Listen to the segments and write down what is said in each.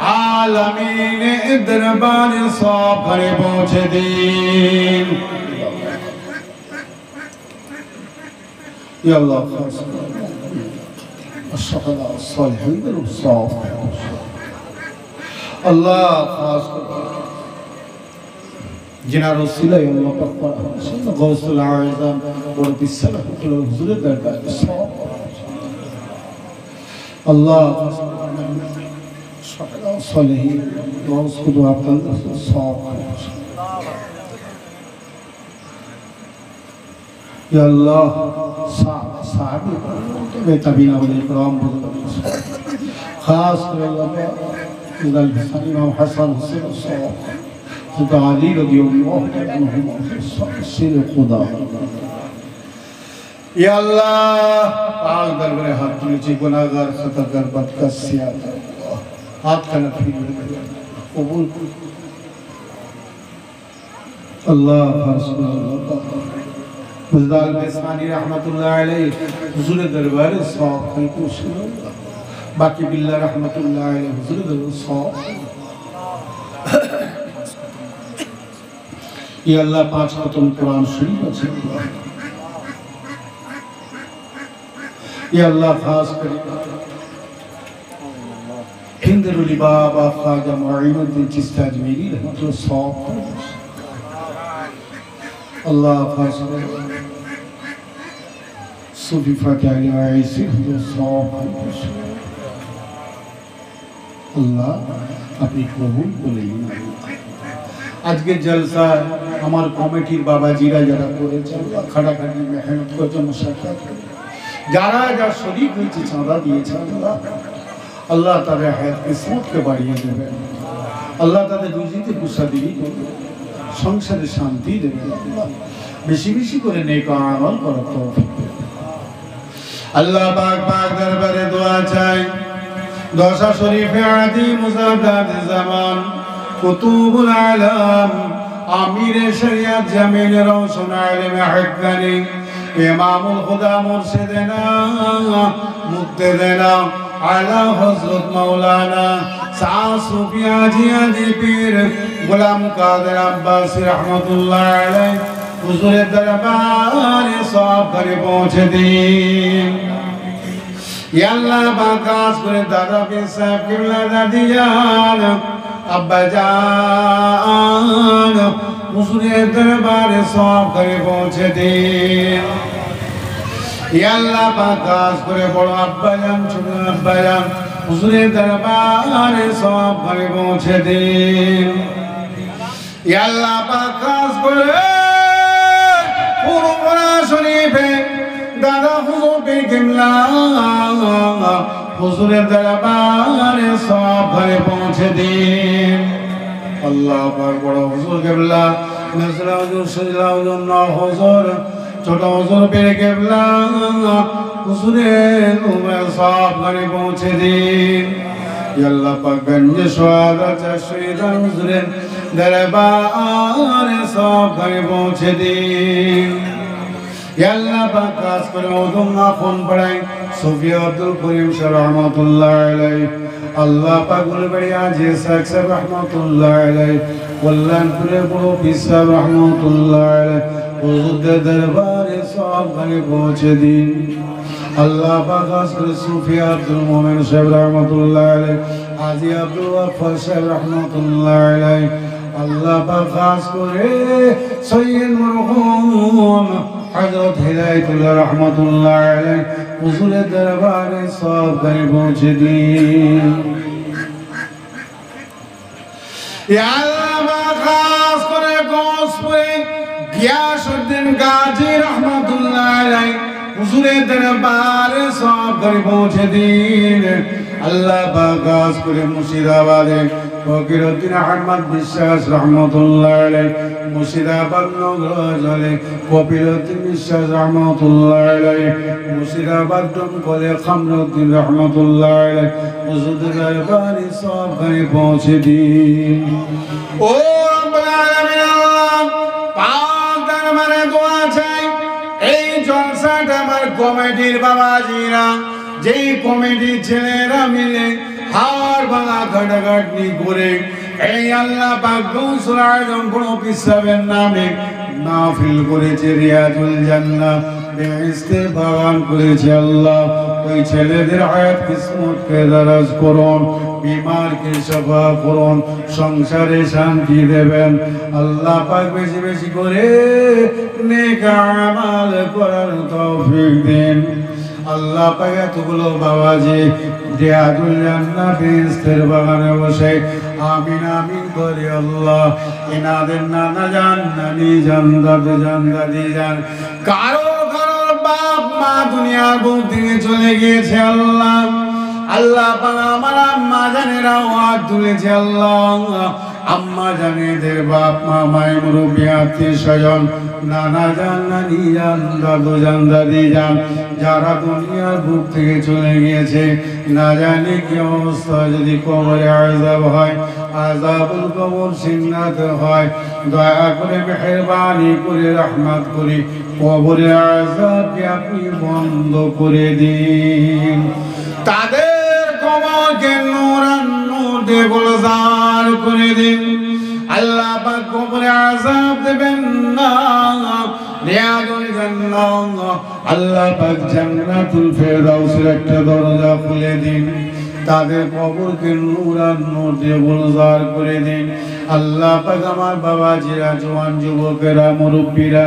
عالمین دربان سوپر پہنچ دین۔ یا اللہ خاص اشخاص اللہ صالحین دلو صاف اللہ خاص جنا رسول اللہ پر پر غوث العظم اور بسر حکر حضور دربان صاف۔ اللہ خاص اللہ یا اللہ صاحب میں قبیلہ ولی اکرام بھول کر رہا ہوں خاص کر اللہ کا جدا الحسن امام حسن حسن صاحب جدا علی رضی اللہ عنہ حسن خدا یا اللہ پاک در برے حق کی نیچی گناہ گر خطر گر بدکس سیادہ ہاتھ کا نفیر قبول۔ اللہ بزدال بیسمانی رحمت اللہ علیہ، حضور دربار صاحب خلقو شروع باقی باللہ رحمت اللہ علیہ، حضور دربار صاحب۔ یہ اللہ پانچ ختم قرآن شریف اچھے اللہ یہ اللہ خاص کریم মিনাল রিবা বা খাজা মুঈনুদ্দিন চিস্তাজমিরি রহমাতুল্লাহ সব আল্লাহ ফাসল সুফি ফাকারি আইসি হুজুর সব আল্লাহ আপনি কবুল করে নিন। আজকের জলসায় আমার কমিটির বাবাজিরা যারা করেছে আল্লাহ খাটাখাটি মেহনত করেছে মুসাফা যারা যা শরিক হয়েছে, চাঁদা দিয়েছে আল্লাহ। আল্লাহ তাদের হায়াত কিসমতকে বাড়িয়ে দেবেন আল্লাহ তাদের রুজিতে কুসাদিগি করবে। সংসারে শান্তি দেবে বেশি বেশি করে নেক আমল করার দেবে। আল্লাহ পাক পাক দরবারে দোয়া চাই। দশা শরীফে আদি মুজাদ্দাদ জামান। কুতুব আলম। আমির শরিয়ত জামিল রওশন আলম হাক্কানি। ইমামুল খুদা মুর্শিদেনা মুক্তেদেনা আলা হযরত মাওলানা সা সুফিয়া জিয়াদি পীর গোলাম কাদের আব্বাস রহমাতুল্লাহ আলাইহি হুজুরের দরবারে সব করে পৌঁছে দিন আল্লাহ বাকাস করে দাদা পীর সাহেব কিবলা দাদিয়ান আব্বা জান হুজুরের দরবারে সব করে পৌঁছে দিন আল্লাহ বাকাস করে বড় আব্বা জান ছোট আব্বা জান হুজুরের দরবারে সব করে পৌঁছে দিন। আল্লাহ বাকাস করে পুরো শরীফে দাদা হুজুর পীর কিবলা হুজুরের দরবারে সব ঘরে পৌঁছে দিন। আল্লাহ বড় হুজুর কেবলা নজরা হুজুর, সজলা হুজুর ন হুজুর ছোট হুজুর পীর কেবলা হুজুরের উমর সব ঘরে পৌঁছে দিন। আল্লাহ পাক গঞ্জ সোয়াদা চাশিদা হুজুরের দরবারে সব ঘরে পৌঁছে দিন। আল্লাহ পাক কাজ করে ওদম না পড়াই সুফি আব্দুল করিম সাহেব রহমতুল্লাহ আলাই আল্লাহ পাক গুলবাড়ি আজি শেখ সাহেব রহমতুল্লাহ আলাই কল্যাণপুরের বড় পীর রহমতুল্লাহ দরবারে সব পৌঁছে দিন। আল্লাহ সুফি আব্দুল মোমেন সাহেব রহমতুল্লাহ আজি আব্দুল ওয়াফা সাহেব রহমতুল্লাহ আল্লাহ কাজ করে সৈয়দ মরহুম হযরত হিদায়াতুল্লাহ হুজুরের দরবারে সব ঘরে পৌঁছে দিন। ইয়া আল্লাহ খাস করে গিয়াসউদ্দিন গাজী রাহমাতুল্লাহ আলাইহি, হুজুরের দরবারে সব ঘরে পৌঁছে দিন। আল্লাহ বাগাস করে মুর্শিদাবাদে ফকিরউদ্দিন আহমদ বিশ্বাস রহমতুল্লাহ আলাই মুর্শিদাবাদ নগরে কপিলউদ্দিন বিশ্বাস রহমতুল্লাহ আলাই মুর্শিদাবাদ ডমকলে খামরউদ্দিন রহমতুল্লাহ আলাই হুজুর দরবারে সবখানে পৌঁছে দিন। ও এই আমার কমেডির বাবাজিরা। যেই কমেডির ছেলেরা মিলে হার ভাঙা ঘাটাঘাটনি করে, এই আল্লাহ গৌসুল আজম বড় পিসাবের নামে মাহফিল করেছে রিয়াজুল জান্নাহ আল্লাহ। ওই ছেলেদের করুন বিমারকে সফা করুন, সংসারে শান্তি দেবেন। আল্লাহ পাক বেশি বেশি করে আমাল করার তৌফিক দিন। আল্লাহ পাক এতগুলো রিয়াজুল জান্নাহ বেহেশতের বাগানে বসে করে আল্লাহ। দাদু জান, দাদি কারও কারও বাপ, মা দুনিয়ার বুক থেকে চলে গিয়েছে আল্লাহ। আল্লাহ আমার আম্মা জানেরাও হাত তুলেছে আল্লাহ। আম্মা জানেদের বাপ, মা, মায়ের মুরব্বী, আত্মীয় স্বজন, নানা জান, নানি জান, দাদু জান, দাদি যান যারা দুনিয়ার বুক থেকে চলে গিয়েছে, না জানি কি অবস্থা যদি কবরে আজাব হয় আজাবুল কবর সিন্নাত হয়। দয়া করে মেহরবানি করে রহমত করে। কবরে আজাবকে আপনি বন্ধ করে দিন। তাদের কবরকে নূরান্নুর দিয়ে গুলজার করে দিন। আল্লাহ পাক কবরে আযাব দেবেন না। আল্লাহ পাক জান্নাতুল ফেরদাউসের একটা দরজা খুলে দিন। তাদের কবরকে নূরান্নুর দিয়ে গুলজার করে দিন। আল্লাহ পাক আমার বাবাজিরা জওয়ান যুবকেরা, মুরব্বীরা,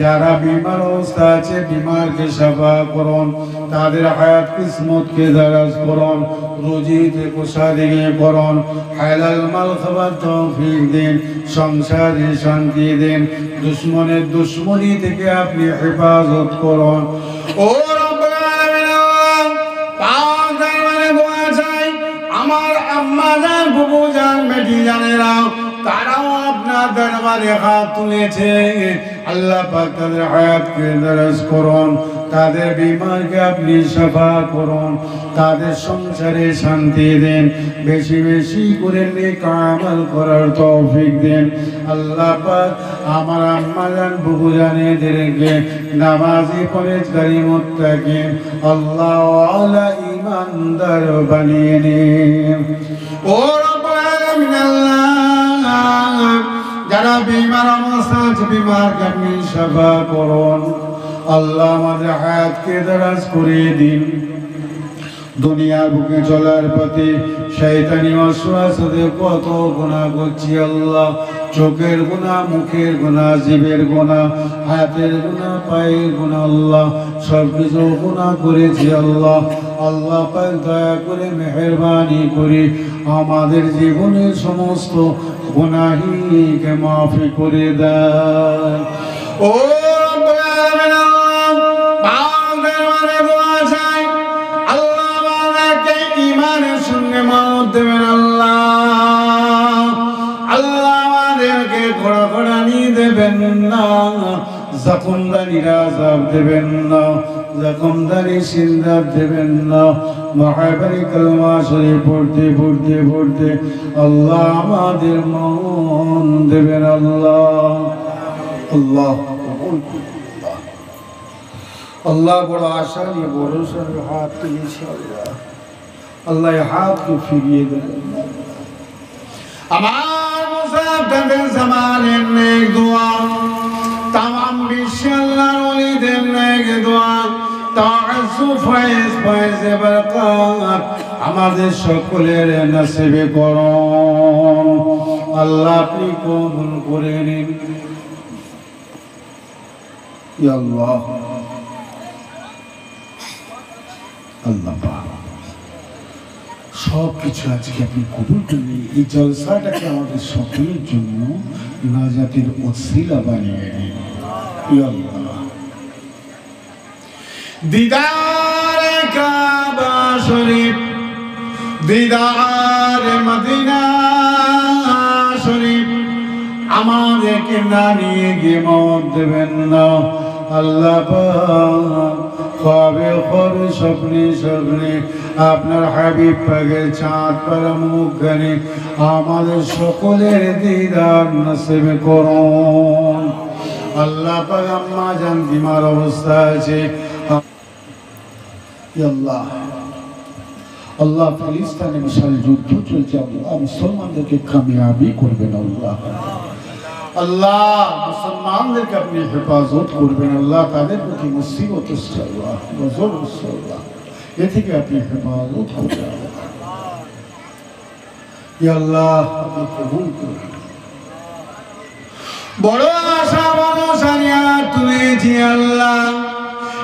যারা বিমার অবস্থা আছে, বিমারকে সাফা করুন, তাদের হায়াত কিসমতকে দারাজ করুন, রুজিতে কোষা দিয়ে করুন হালাল মাল খাবার তৌফিক দিন, সংসারে শান্তি দিন, দুশ্মনের দুশ্মনী থেকে আপনি হেফাজত করুন। ও আমার আম্মা জান বুবু জান বেটি জানেরা তারাও আপনার দরবারে হাত তুলেছে। আল্লাহ পাক তাদের হায়াতকে দরজ করুন, তাদের বিমারকে আপনি সাফা করুন, তাদের সংসারে শান্তি দেন, বেশি বেশি করে নেক আমল করার তৌফিক দেন। আল্লাহ পাক আমার আম্মা জান, বুবু জানেদেরকে নামাজি পরেজগারি মুত্তাকিন, আল্লাহ আলা ইমানদার বানিয়ে নিন। যারা বিমার অবস্থা আছে বিমারকে আপনি সেবা করুন। আল্লাহ আমাদের হায়াতকে দারাজ করে দিন। দুনিয়ার বুকে চলার পথে শয়তানি অশ্বাসে কত গুণা করছি আল্লাহ। চোখের গুণা, মুখের গুণা জীবের গুণা, হাতের গুণা, পায়ের গুণা আল্লাহ। সব কিছু গুণা করেছি আল্লাহ। আল্লাহ পাক দয়া করে মেহরবানি করে আমাদের জীবনের সমস্ত গুনাহিকে মাফি করে দেয়। ও দেবেন আল্লাহ। আল্লাহ আমাদেরকে ঘোড়া দেবেন না দেবেন না। জখমদারি সিন্দাব দেবেন না মহাবারি কলমা শরীফ পড়তে পড়তে পড়তে আল্লাহ আমাদের মন দেবেন আল্লাহ। আল্লাহ। আল্লাহ বড় আশা নিয়ে ভরসা হাত তুলেছে আল্লাহ আল্লাহ হাতকে ফিরিয়ে দেবেন আমার মুসাফিরদের জামানের নেক দোয়া। আমাদের সকলের নসিবে করুন আল্লাহ আপনি কবুল করে নিন। সব কিছু আজকে আপনি কবুল করলেন এই জলসাটাকে আমাদের সকলের জন্য নাজাতের ওসিলা বানিয়ে দিন দিদার কাবা শরীফ, দিদার মদিনা শরীফ। আমাদেরকে না নিয়ে গিয়ে মত দেবেন না। আল্লাহ পাক খাবে খবে স্বপ্নে স্বপ্নে। আপনার হাবিব পাকে চাঁদ পারা মুখখানে আমাদের সকলের দিদার নসিবে করুন। আল্লাহ পাক আম্মা জান, বিমার অবস্থা আছে। আল্লাহ আল্লাহ ফিলিস্তানে বিশাল যুদ্ধ চলছে আল্লাহ মুসলমানদেরকে কামিয়াবি করবেন আল্লাহ আল্লাহ মুসলমানদেরকে আপনি হেফাজত করবেন আল্লাহ তাদের প্রতি মুসিবত এসছে আল্লাহ গজল এসছে আল্লাহ এ থেকে আপনি হেফাজত করবেন আল্লাহ ইয়া আল্লাহ আপনি কবুল করবেন বড় আশা বড় সারিয়া তুলেছি আল্লাহ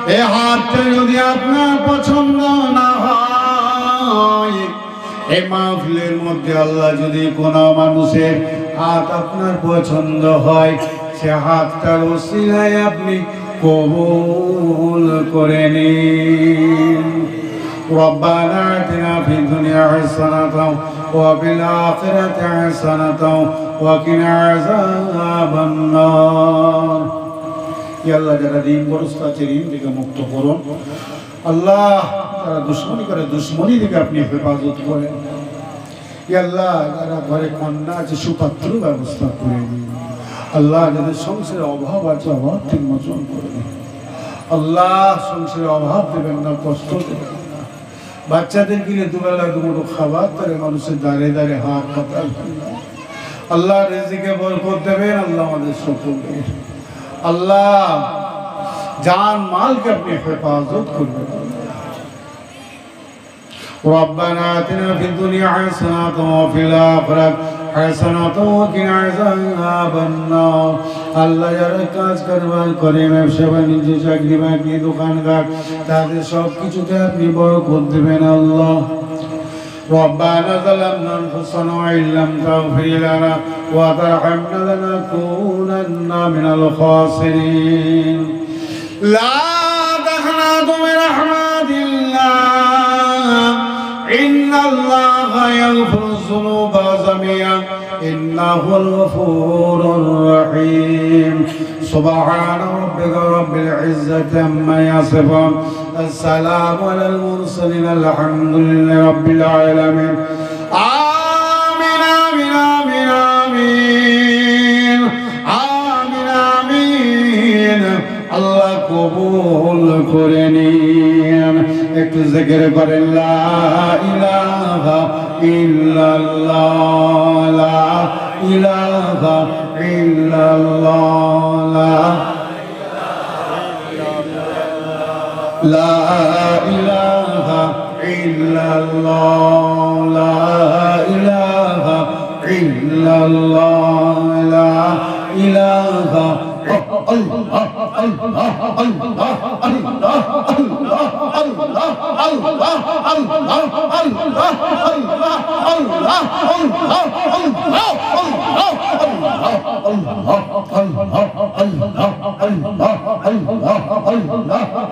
এ হাতটা যদি আপনার পছন্দ না হয় এই মাহফিলের মধ্যে আল্লাহ যদি কোনো মানুষের হাত আপনার পছন্দ হয় সে হাতটার ওসিলায় আপনি কবুল করে নিন ربنا آتنا في الدنيا حسنة وفي الآخرة حسنة وقنا عذاب النار ইয়া আল্লাহ যারা ঋণগ্রস্ত আছে, ঋণ থেকে মুক্ত করুন। আল্লাহ যারা দুশ্মনী করে, দুশ্মনী থেকে আপনি হেফাজত করেন। আল্লাহ, যারা ঘরে কন্যা আছে, সুপাত্র ব্যবস্থা করে দিন। আল্লাহ, যাদের সংসারে অভাব আছে অভাব ঠিক মোচন করে দিন। আল্লাহ, সংসারে অভাব দেবেন না, কষ্ট দেবেন বাচ্চাদের কিনে দুবেলা দুমুটো খাবার তারে মানুষের দাঁড়িয়ে দাঁড়িয়ে হাত পাতা আল্লাহ রেজিকে বরকত দেবেন, আল্লাহ আমাদের সকলকে। আল্লাহ জান মালকে আপনি হেফাজত করবেন ربنا آتنا في الدنيا حسنة وفي الآخرة حسنة وقنا عذاب النار আল্লাহ যারা কাজ কারবার করে ব্যবসা বাণিজ্য চাকরি বাকরি দোকানঘাট তাদের সব কিছুতে আপনি বড় করে দেবেন আল্লাহ ربنا ظلمنا أنفسنا وإن لم تغفر لنا وترحمنا لنكونن من الخاسرين. لا تقنطوا من رحمة الله. إن الله يغفر الذنوب جميعا. إنه الغفور الرحيم. سبحان ربك رب العزة عما يصفون. السلام على المرسلين الحمد لله رب العالمين آمين آمين آمين آمين آمين آمين আল্লাহ কবুল করে নিন একটু জিকির করেন লা ইলাহা ইল্লাল্লাহ লা ইলাহা ইল্লাল্লাহ لا إله إلا الله لا إله إلا الله لا إله الله الله الله الله الله الله الله الله